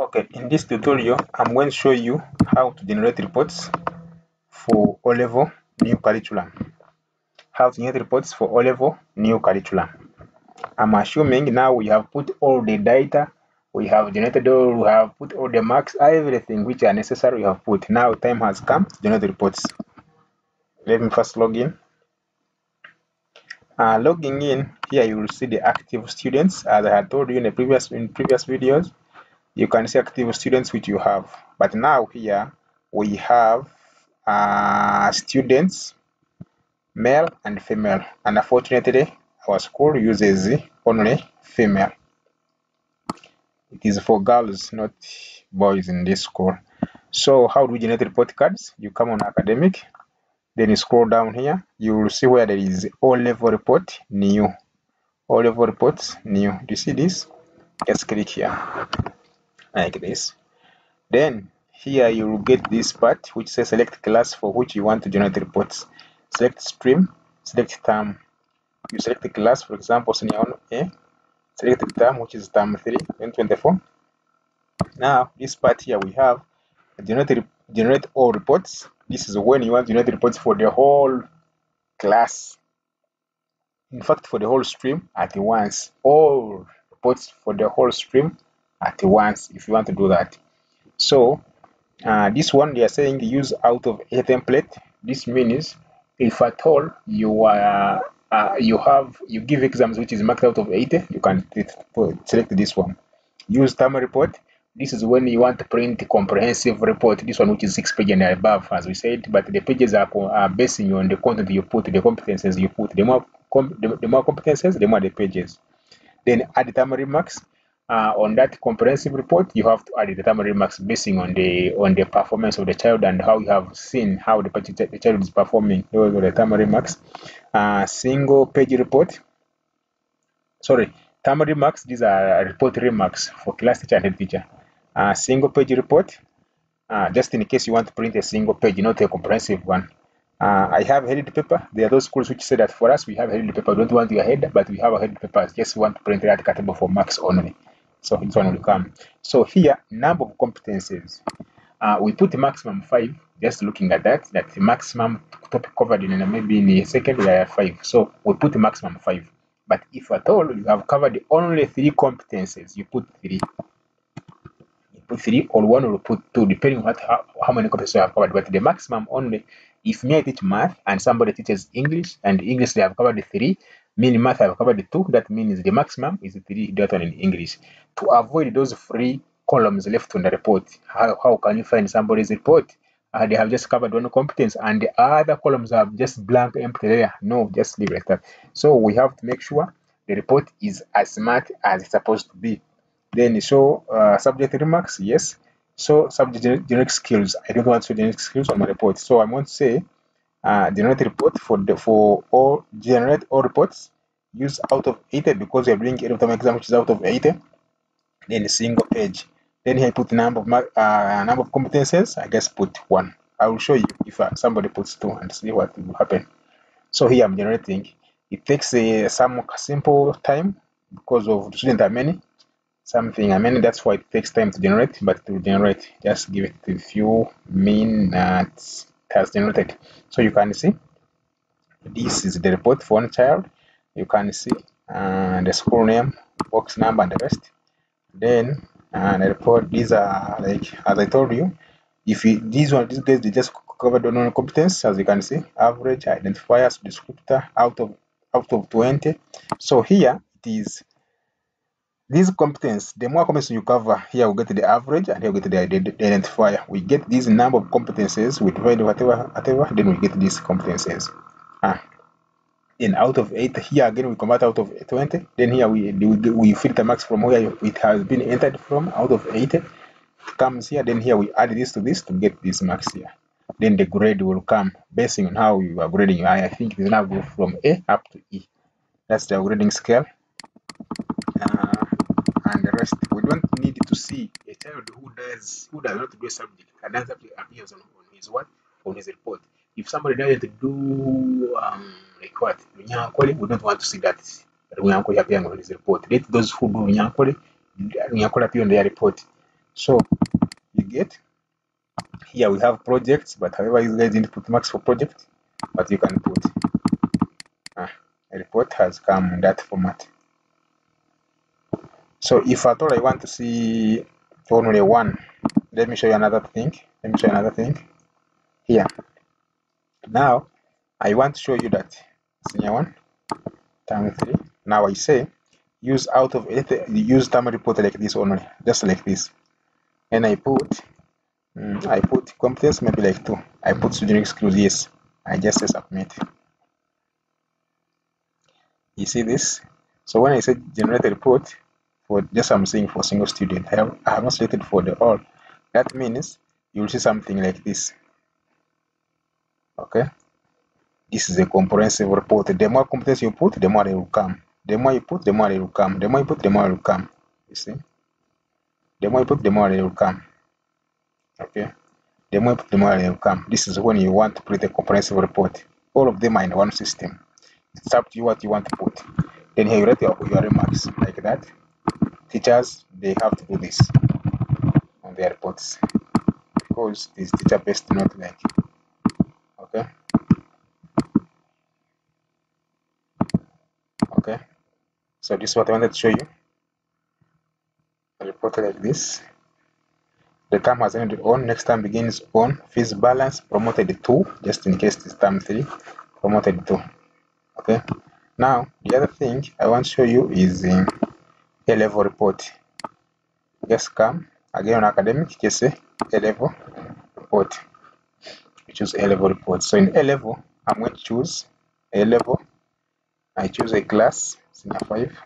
Okay, in this tutorial, I'm going to show you how to generate reports for O-level new curriculum. How to generate reports for O-level new curriculum. I'm assuming now we have put all the data, we have generated all, we have put all the marks, everything which are necessary we have put. Now time has come to generate reports. Let me first log in. Uh, logging in, here you will see the active students as I had told you in the previous in previous videos you can see active students which you have. But now here we have uh, students male and female. And unfortunately our school uses only female. It is for girls not boys in this school. So how do we generate report cards? You come on academic then you scroll down here. You will see where there is O-level report new. O-level reports new. Do you see this? Just click here like this. Then here you will get this part which says select class for which you want to generate reports. Select stream select term. You select the class for example 1 a. Select the term which is term 3 and 24 now this part here we have generate generate all reports. This is when you want to generate reports for the whole class. In fact for the whole stream at once. All reports for the whole stream at once if you want to do that. So uh, this one they are saying use out of a template. This means if at all you are uh, you have you give exams which is marked out of 80 you can select this one. Use term report. This is when you want to print comprehensive report. This one which is six pages and above as we said but the pages are, are basing you on the content you put the competences you put. The more the, the more competences the more the pages. Then add term remarks uh, on that comprehensive report, you have to add the term remarks basing on the on the performance of the child and how you have seen how the, the child is performing. Those are the term remarks. Uh, single page report. Sorry, term remarks. These are report remarks for class teacher and head teacher. Uh, single page report. Uh, just in case you want to print a single page, not a comprehensive one. Uh, I have headed paper. There are those schools which say that for us we have headed paper. We don't want your head, but we have a headed paper. Just want to print that category for marks only so this one will come so here number of competences. uh, we put maximum five just looking at that that the maximum topic covered in maybe in the second layer five. So we put maximum five. But if at all you have covered only three competences, you put three. You put three or one or put two depending on what how, how many competencies you have covered. But the maximum only if me I teach math and somebody teaches English and English they have covered three meaning math I've covered two that means the maximum is three that one in English to avoid those three columns left on the report. How, how can you find somebody's report? Uh, they have just covered one competence and the other columns are just blank empty there. No, just leave like that. So we have to make sure the report is as smart as it's supposed to be. Then show uh, subject remarks, yes. So subject generic skills. I don't want to generic skills on my report. So I'm going to say uh, generate report for the for all generate all reports use out of 80 because we are doing a term exam which is out of 80 then a single page. Then here I put number of uh, number of competences I guess put one. I will show you if uh, somebody puts two and see what will happen. So here I'm generating. It takes a some simple time because of the are many something I mean that's why it takes time to generate but to generate just give it a few minutes has generated so you can see this is the report for one child. You can see uh, the school name box number and the rest. Then and I report these are like as I told you if you, these one these guys they just covered on competence as you can see average identifiers descriptor out of out of 20 so here it is these competence the more competence you cover here we get the average and here we get the, identifier. We get this number of competences we divide whatever whatever then we get these competences. Ah. Then out of 8 here again we convert out of 20 then here we we, we filter max from where it has been entered from. Out of 8 it comes here then here we add this to this to get this max here. Then the grade will come basing on how you are grading. I, think it is now go from a up to e. That's the grading scale. Uh, rest we don't need to see a child who does who does not do a subject and that subject appears on, on his what on his report if somebody doesn't do um, like what we don't want to see that Runyankole appearing on his report. Let those who do Runyankole, Runyankole appear on their report. So you get here we have projects, but however you guys didn't put marks for project, but you can put ah, report has come in that format. So if at all I want to see only one, let me show you another thing. Let me show you another thing here. Now I want to show you that senior one, term three. Now I say use out of it, use term report like this only, just like this. And I put, mm, I put competence maybe like two. I put student skills yes. I just say submit. You see this? So when I say generate report, for just I'm saying for single student, I have, I have not selected for the all. That means you will see something like this. Okay. This is a comprehensive report. The more competence you put, the more it will come. The more you put, the more it will come. The more you put, the more it will come. You see? The more you put, the more it will come. Okay? The more you put, the more it will come. This is when you want to create a comprehensive report. All of them are in one system. It's up to you what you want to put. Then here you write your, your remarks like that. Teachers, they have to do this on their reports because this teacher based not like okay? Okay? So this is what I wanted to show you. A report like this. The term has ended on. Next term begins on. Fees balance promoted to just in case this term 3 promoted to. Okay? Now the other thing I want to show you is in a level report. Just come. Again on academic just say a level report choose a level report. So in a level I'm going to choose a level I choose a class senior 5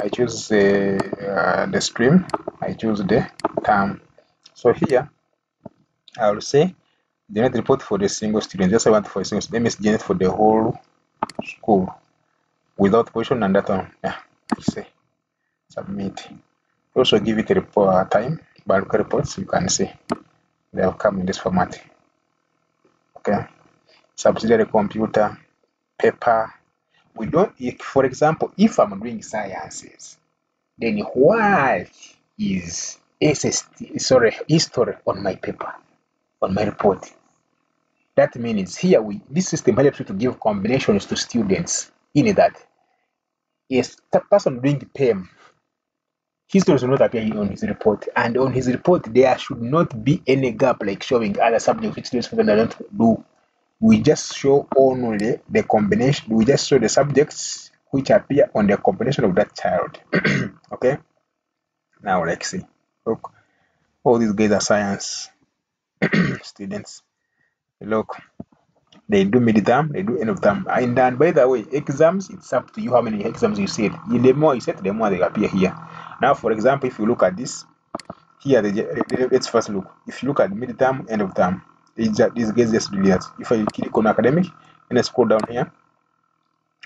I choose uh, uh, the stream. I choose the term. So here I will say generate report for the single student. Just I want for a single student. Let me generate for the whole school without position and that one yeah say submit. Also give it a report uh, time bulk reports you can see. They have come in this format. Okay. Subsidiary computer paper. We don't for example if i'm doing sciences then what is SST, sorry history on my paper on my report? That means here we this system helps you to give combinations to students in that. Yes the person doing the PEM history will not appear on his report and on his report there should not be any gap like showing other subjects. Which students don't do. We just show only the combination we just show the subjects which appear on the combination of that child. Okay? Now let's see. Look all these guys are science students. Look they do mid-term they do end of term. Ah, and then by the way exams it's up to you how many exams you set. The more you set the more they appear here. Now for example if you look at this here the, let's first look. If you look at mid-term end of term these guys just do that if i click on academic and i scroll down here.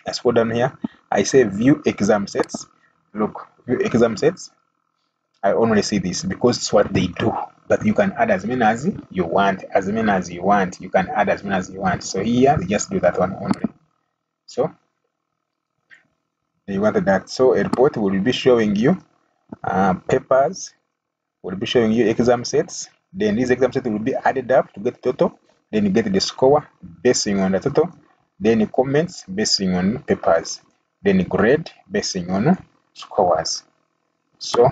I scroll down here. I say view exam sets. Look view exam sets i only see this because it's what they do. But you can add as many as you want as many as you want. You can add as many as you want. So here they just do that one only. So they wanted that. So a report will be showing you uh, papers will be showing you exam sets. Then these exam sets will be added up to get total then you get the score basing on the total then comments basing on papers. Then grade basing on scores. So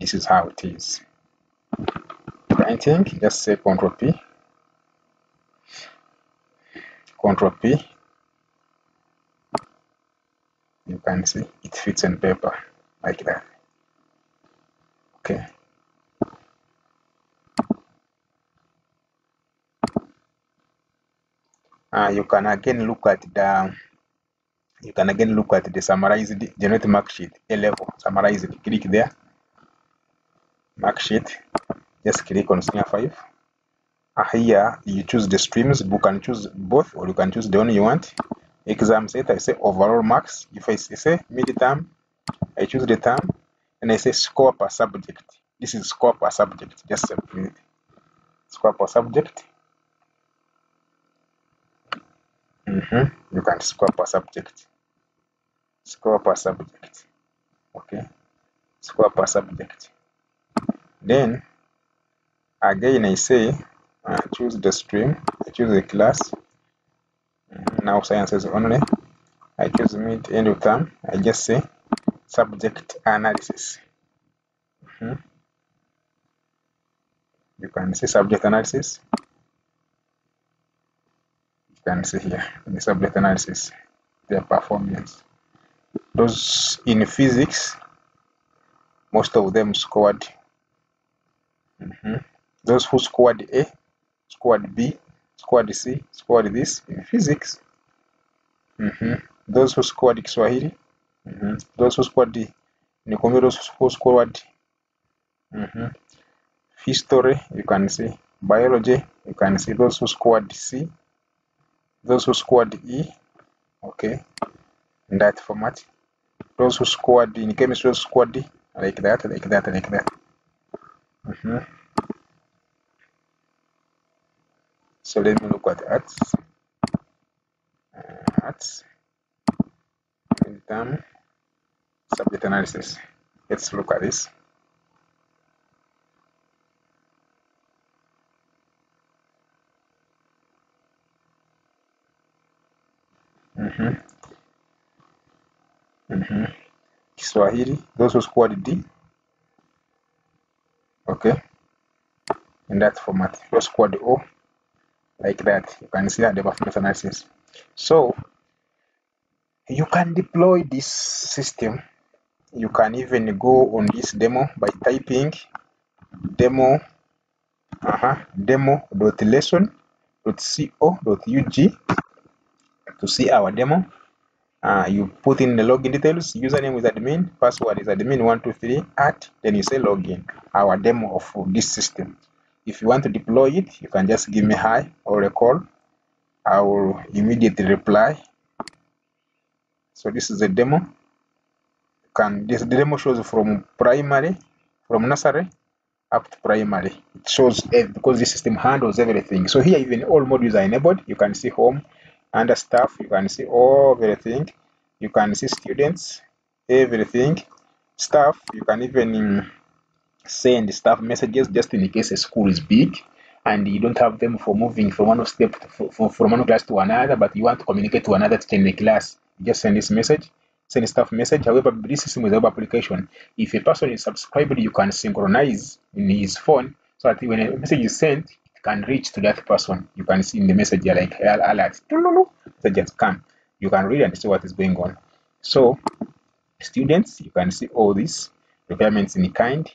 this is how it is. Printing just say control p. Control p. You can see it fits on paper like that. Okay. Uh, you can again look at the you can again look at the summarized generate mark sheet a level summarized click there mark sheet. Just click on senior 5 uh, here you choose the streams. You can choose both or you can choose the one you want. Exam set i say overall marks. If i say mid-term i choose the term. And i say score per subject. This is score per subject. Just simply score per subject. Mm -hmm. you can score per subject. Score per subject. Okay. Score per subject then again I say uh, choose the stream. I choose a class. Mm, now sciences only I choose mid end of term. I just say subject analysis. Mm -hmm. you can see subject analysis. You can see here in the subject analysis their performance. Those in physics most of them scored mm -hmm. those who scored A scored B scored C scored this in physics mm -hmm. those who scored Kiswahili mm -hmm. those who scored D Nikombe those who scored mm -hmm. history you can see biology you can see those who scored C those who scored E okay in that format those who scored in chemistry those who scored D. like that like that like that mm -hmm. so let me look at arts uh, arts in term subject analysis let's look at this mm -hmm. Mm -hmm. Kiswahili, those who scored D. Okay. In that format, those scored O, like that. You can see that the performance analysis. So, you can deploy this system. You can even go on this demo by typing demo uh -huh, demo.lesson.co.ug to see our demo uh, you put in the login details username is admin password is admin123 at then you say login our demo of this system. If you want to deploy it you can just give me hi or a call. I will immediately reply. So this is a demo. Can this demo shows from primary from nursery up to primary. It shows because this system handles everything. So here even all modules are enabled. You can see home under staff you can see all everything. You can see students everything. Staff you can even um, send staff messages just in case a school is big and you don't have them for moving from one step from one class to another but you want to communicate to another teacher in the class. Just send this message send staff message. However this system is a web application. If a person is subscribed you can synchronize in his phone so that when a message is sent can reach to that person. You can see in the message like alert, messages come. You can read and see what is going on. So, students, you can see all these requirements in kind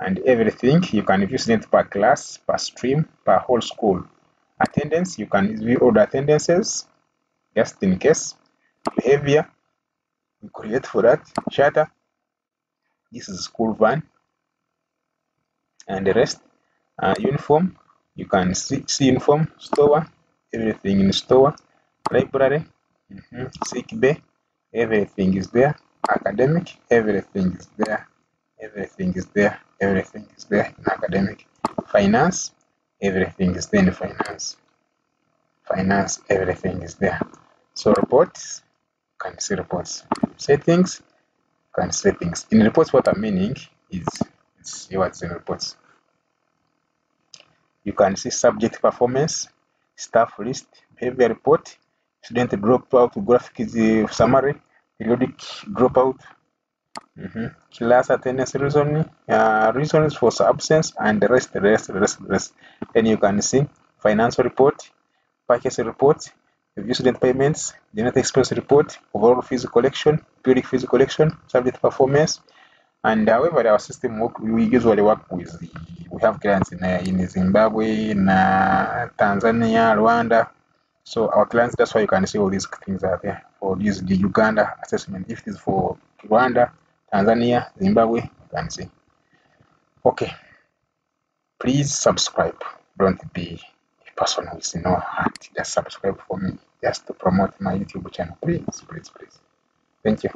and everything. You can view students per class, per stream, per whole school. Attendance, you can view all the attendances just in case. Behavior, you create for that. Charter, this is school van and the rest. Uh, uniform, you can see, see uniform store everything in store library mm -hmm, sick bay everything is there academic everything is there everything is there everything is there in academic finance everything is there in finance finance everything is there. So reports can see reports. Settings can settings. In reports what i'm meaning is see what's in reports you can see subject performance, staff list, behavior report, student dropout, graphic summary, periodic dropout, mm -hmm. class attendance reason, uh, reasons for absence, and the rest, rest, rest, rest. Then you can see financial report, purchase report, review student payments, net expense report, overall fees collection, periodic fees collection, subject performance, and however our system work, we usually work with we have clients in, uh, in zimbabwe in uh, tanzania rwanda. So our clients that's why you can see all these things are there. For this the uganda assessment if it is for rwanda tanzania zimbabwe you can see. Okay. Please subscribe. Don't be a person who is no heart. Just subscribe for me just to promote my youtube channel. Please please please. Thank you